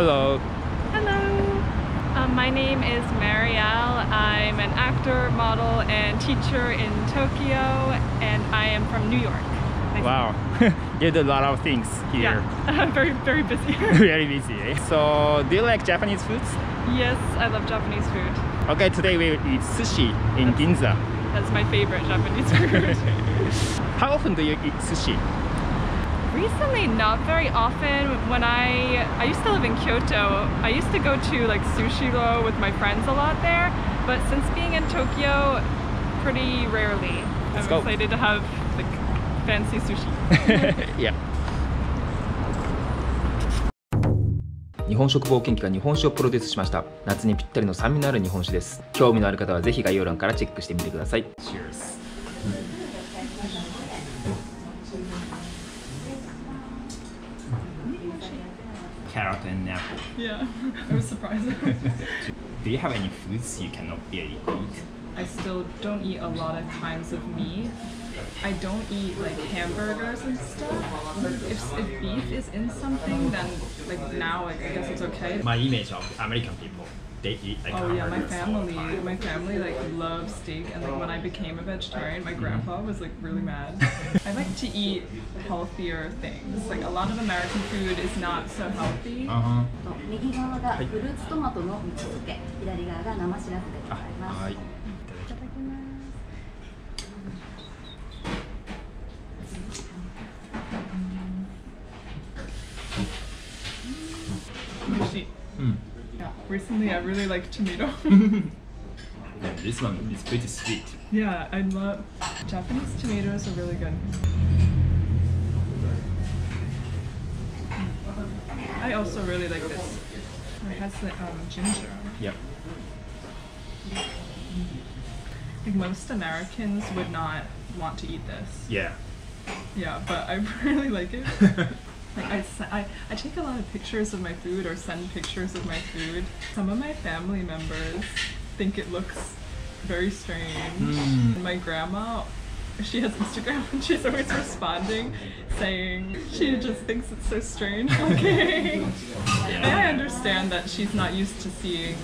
Hello. Hello. Um, my name is Marielle. I'm an actor, model, and teacher in Tokyo, and I am from New York. Nice Wow. you do a lot of things here. Yeah, I'm very, very busy. Very busy. eh? So, do you like Japanese foods? yes, I love Japanese food. Okay, today we will eat sushi in Ginza. That's my favorite Japanese food. How often do you eat sushi? Recently, not very often. When I I used to live in Kyoto, I used to go to like sushi row with my friends a lot there. But since being in Tokyo, pretty rarely. Let's I'm go. excited to have like fancy sushi. yeah. 日本食冒険記が日本酒をプロデュースしました夏にぴったりの酸味のある日本酒です興味のある方はぜひ概要欄からチェックしてみてください Cheers. Carrot and apple. Yeah, I was surprised. Do you have any foods you cannot really eat? I still don't eat a lot of kinds of meat. I don't eat like hamburgers and stuff. If, if beef is in something, then like now I guess it's okay. My image of American people, they eat like Oh yeah, my hamburgers all the family, time. my family like loves steak, and like when I became a vegetarian, my grandpa was like really mad. I like to eat healthier things. Like a lot of American food is not so healthy. Uh-huh. 右側がフルーツトマトの蜜漬け、左側が生しらすでございます。はい。 Yeah, recently I really like tomato. Yeah, this one is pretty sweet. yeah, I love Japanese tomatoes are really good. I also really like this. It has the um, ginger. Yep. Like most Americans would not want to eat this. Yeah. Yeah, but I really like it. Like I, I, I take a lot of pictures of my food or send pictures of my food. Some of my family members think it looks very strange. Mm. My grandma, she has Instagram and she's always responding saying she just thinks it's so strange looking. and I understand that she's not used to seeing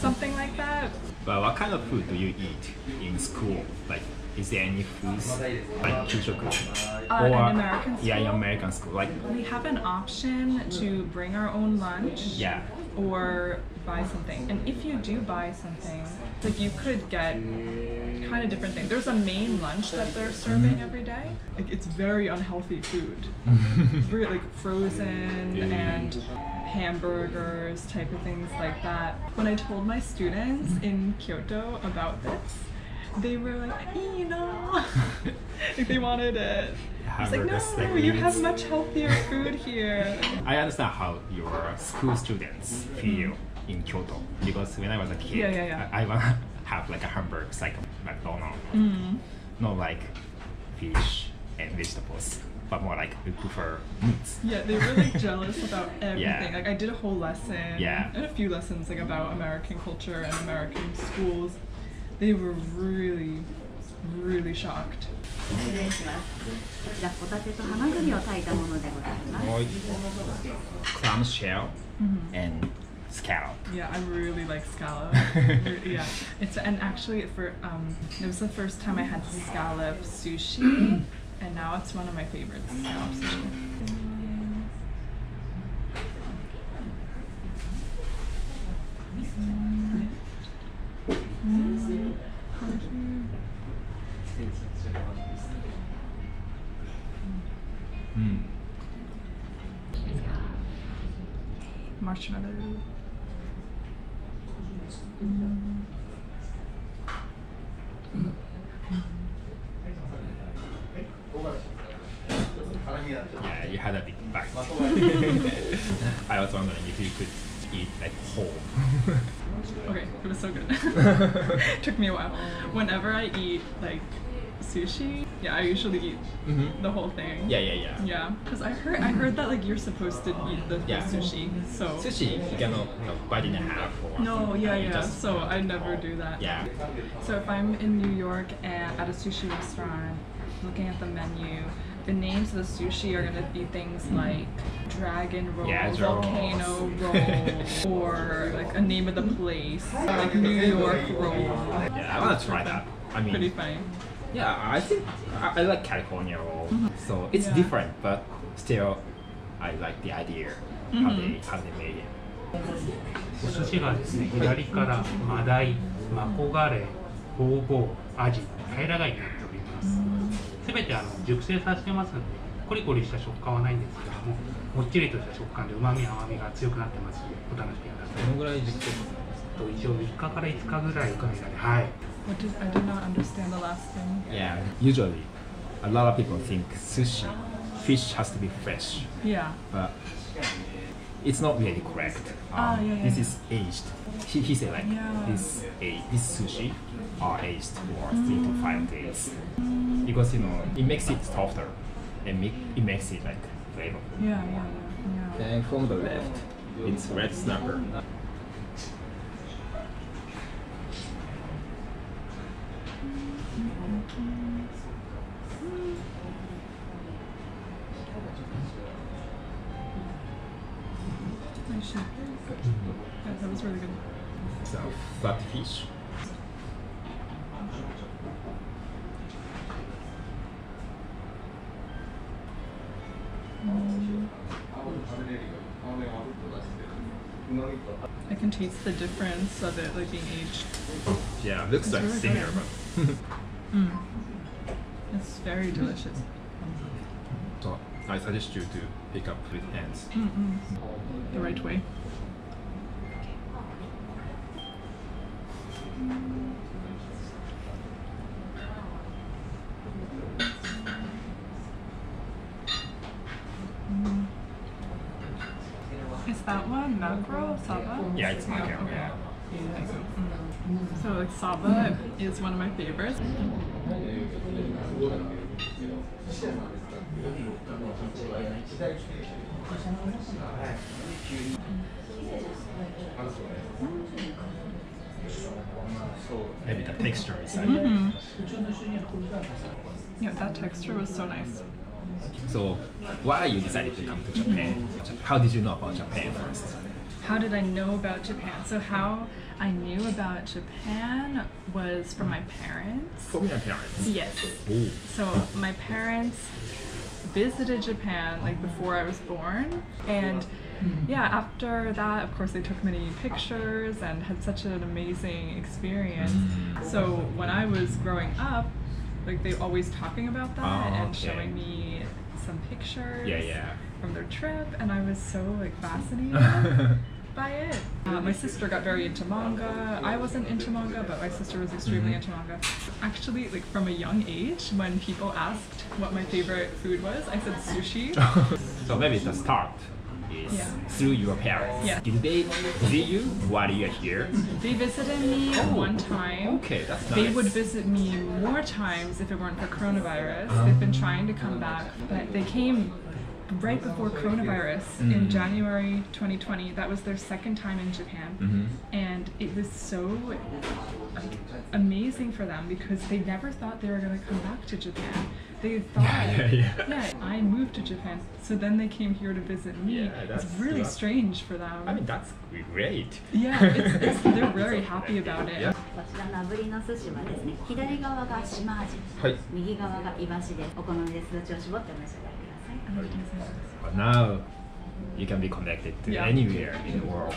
something like that. But what kind of food do you eat in school? Like, is there any foods like kyushoku? Uh, in American school? Yeah, in? American school. Like, We have an option to bring our own lunch. yeah. or buy something. And if you do buy something, like you could get kind of different things. There's a main lunch that they're serving every day. Like it's very unhealthy food. very like frozen and hamburgers type of things like that. When I told my students in Kyoto about this, they were like, you know, like they wanted it. I was like, no, like you have much healthier food here. I understand how your school students feel in Kyoto because when I was a kid, Yeah, yeah, yeah. I, I want to have like a hamburger like McDonald's, Mm. not like fish and vegetables, but more like we prefer meats. Yeah, they were like jealous about everything. Yeah. Like I did a whole lesson Yeah. and a few lessons like about American culture and American schools. They were really, really shocked. 失礼します。こちらホタテとハマグリを炊いたものでございます。 Clam shell and scallop. Yeah, I really like scallop. Re- yeah, it's and actually for um, it was the first time I had scallop sushi, and now it's one of my favorites. Mm. Marshmallow. Yeah, you had a big bite. I was wondering if you could eat like whole. Okay, it was so good. Took me a while. Whenever I eat like sushi, yeah, I usually eat Mhm. the whole thing. Yeah, yeah, yeah. Yeah, because I heard I heard that like you're supposed to eat the Yeah. sushi. So Sushi, you cannot you know, bite in half or no, yeah, yeah. just- So I never do that. Yeah. So if I'm in New York and at a sushi restaurant, looking at the menu, the names of the sushi are gonna be things like dragon roll, Yeah, dragon volcano rolls. roll, or like a name of the place, like New York roll. Yeah, I want to try that. I mean, Pretty funny. yeah, I think I, I like California roll. So it's Yeah. different, but still, I like the idea how they how they made it. お寿司がですね左からマダイ、マコガレイ、ホウボウ、アジ、平貝になっておりますす べてあの熟成させてますんでコリコリした食感はないんですけどももっちりとした食感でうまみ甘みが強くなってますのでお楽しみくださいどのぐらい熟成です？と一応3日から5日ぐらいの間ではい A lot of people think sushi, fish has to be fresh. Yeah. But it's not really correct. Ah, Um, yeah, yeah, This is aged. He, he said like Yeah. this a this sushi are aged for three to five days because you know it makes it softer and make, it makes it like flavorful. Yeah, yeah, yeah, yeah. And from the left, it's red snapper. So flat fish. I can taste the difference of it like being aged. Yeah, looks like really similar, but mm. It's very delicious. so I suggest you to pick up with hands. The right way. Is that one macro saba? Yeah, it's macro, yeah. Mm. So like saba is one of my favorites. Maybe the texture is like Yeah, that texture was so nice. So, why you decided to come to Japan? How did you know about Japan first? How did I know about Japan? So how I knew about Japan was from my parents. From your parents. Yes. Ooh. So my parents visited Japan like before I was born and yeah, after that, of course, they took many pictures and had such an amazing experience. Mm. So when I was growing up, like they always talking about that Oh, and okay. showing me some pictures Yeah, yeah. from their trip, and I was so like fascinated by it. Uh, my sister got very into manga. I wasn't into manga, but my sister was extremely into manga. Actually, like from a young age, when people asked what my favorite food was, I said sushi. so maybe the start is Yeah. through your parents. Yeah. Did they visit you while you're here? They visited me one time. Okay, that's nice. They would visit me more times if it weren't for coronavirus. They've been trying to come back, but they came right before coronavirus in January 2020. That was their second time in Japan. And it was so like, amazing for them because they never thought they were going to come back to Japan. They thought, Yeah, yeah, yeah. I moved to Japan. So then they came here to visit me. Yeah, it's that's- really that's- strange for them. I mean, that's great. yeah, it's, it's, they're very happy about it. Yeah. こちらの炙りの寿司はですね左側が島味はい。右側がイワシでお好みで数値を絞ってお召し上がりください but now you can be connected to Yeah. anywhere in the world.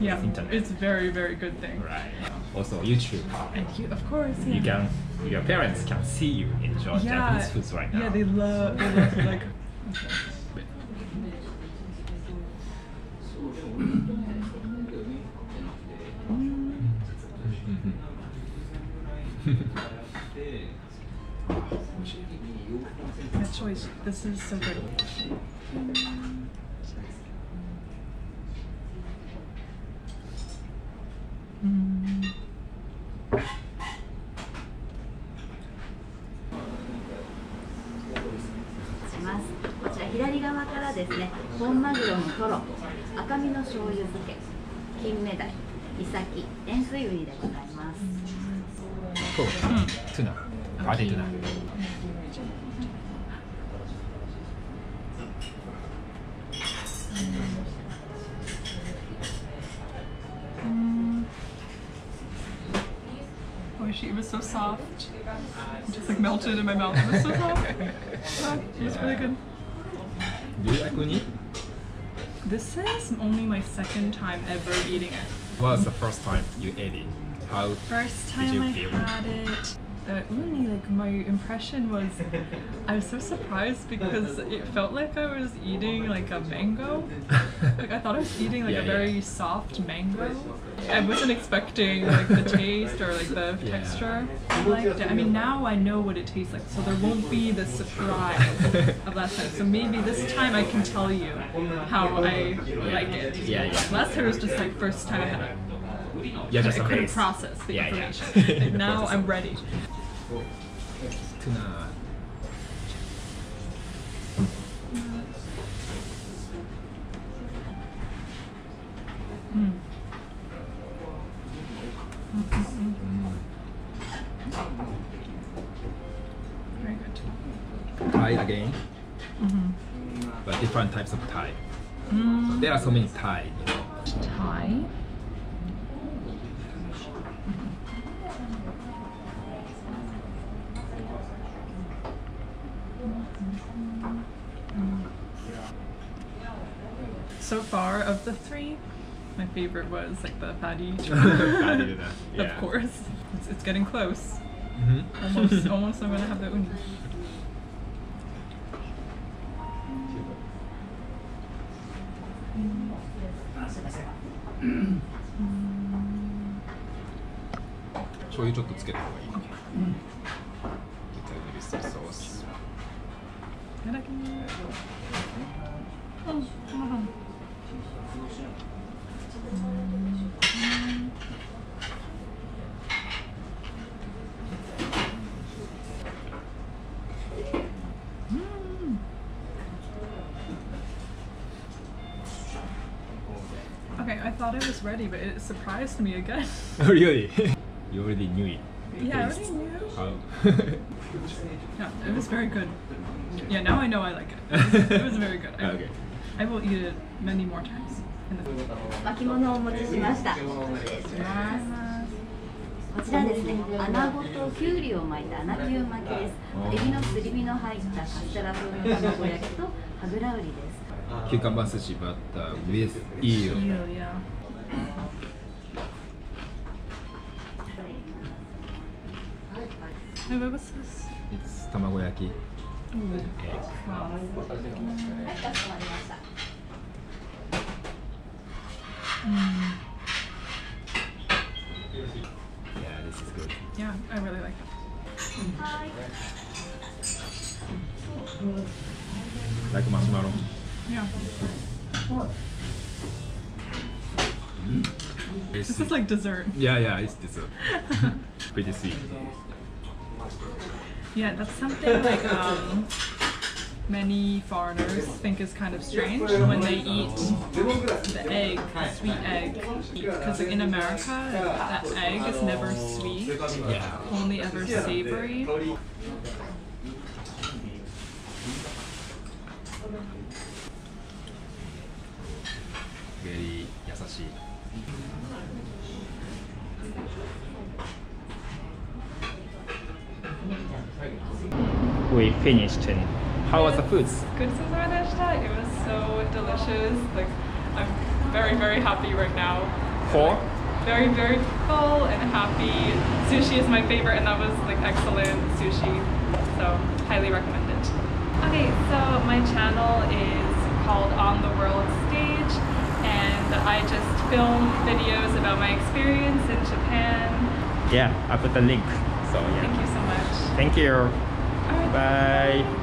Yeah, internet. it's a very, very good thing. right. Also, YouTube. And you, of course, yeah. You can, your parents can see you enjoy yeah, Japanese foods right now. yeah, they love, they love like. That this is so good. Mm. しますこちら左側からですね本マグロのトロ赤身の醤油漬け金目鯛イサキ塩水ウニでございます. Ate It was so soft. It just like melted in my mouth. It was so soft. Yeah, it was really good. Do you like uni? This is only my second time ever eating it. What was the first time you ate it? How First did time you I feel? had it, the uni, like my impression was, I was so surprised because it felt like I was eating like a mango. Like I thought I was eating like Yeah, a yeah. very soft mango. I wasn't expecting like the taste or like the Yeah. texture. I liked it. I mean now I know what it tastes like, so there won't be the surprise of last time. So maybe this time I can tell you how I like it. Yeah, yeah. Last time was just like first time I had it. Yeah, just I couldn't taste. process the Yeah, yeah. information. Like, The now. I'm ready. Tuna. Mm. Very good. tai again. But different types of tai. Mm. There are so many tai, you know. tai. So far, of the three, my favorite was like the fatty Fatty tuna, yeah. Of course, it's, it's getting close. Mhm. Almost, almost. I'm gonna have the uni. Shoyu ちょっとつけた方がいい。With a little bit of sauce. いただきます。うん、うんうん。 Mm. Okay, I thought I was ready, but it surprised me again. oh, really? you already knew it. the Yeah, I already knew. How? Yeah, it was very good. Yeah, now I know I like it. It was, it was very good. I, okay. I will eat it many more times. 巻物をお持ちしました失礼しますこちらですね、穴子ときゅうりを巻いた穴きゅう巻きです。エビのすり身の入ったカステラ風の卵焼きとハグラウリです。Uh, with eel. Eel, yeah. Hey, what was this? It's 卵焼き。Wow. はい、かしこまりました。Yeah, this is good. Yeah, I really like it. はい。Like marshmallow. Yeah. It's This is like dessert. Yeah, yeah, it's dessert. Pretty sweet. Yeah, that's something like um, many foreigners think is kind of strange when they eat the egg, the sweet egg. Because in America, that egg is never sweet, Yeah. only ever savory. Very 優しい。We finished. And how was the food? Gochisousamadeshita. It was so delicious. Like, I'm very, very happy right now. Four? Very, very full and happy. Sushi is my favorite, and that was like excellent sushi. So, highly recommend it. Okay, so my channel is called On the World Stage, and I just film videos about my experience in Japan. Yeah, I put the link. So yeah. Thank you so much. Thank you. All right. Bye.